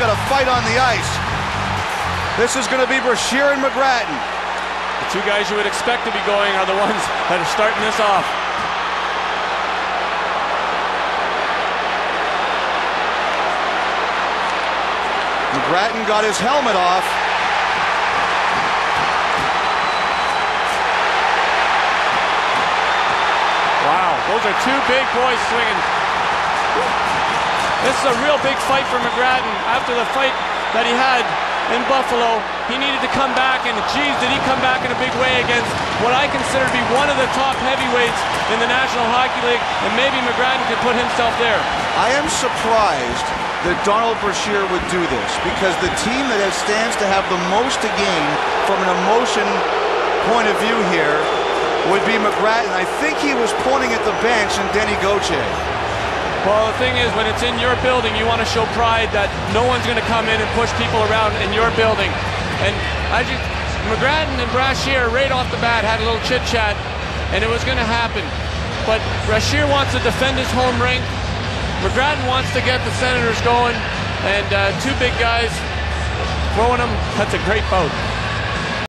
got a fight on the ice. This is going to be Brashear and McGrattan. The two guys you would expect to be going are the ones that are starting this off. McGrattan got his helmet off. Wow, those are two big boys swinging. This is a real big fight for McGrattan. After the fight that he had in Buffalo, he needed to come back, and geez, did he come back in a big way against what I consider to be one of the top heavyweights in the National Hockey League, and maybe McGrattan could put himself there. I am surprised that Donald Brashear would do this because the team that stands to have the most to gain from an emotion point of view here would be McGrattan. I think he was pointing at the bench and Denis Gauthier. Well, the thing is, when it's in your building, you want to show pride that no one's going to come in and push people around in your building. And as you, McGrattan and Brashear right off the bat had a little chit chat, and it was going to happen. But Brashear wants to defend his home rink. McGrattan wants to get the Senators going, and uh, two big guys throwing them. That's a great bout.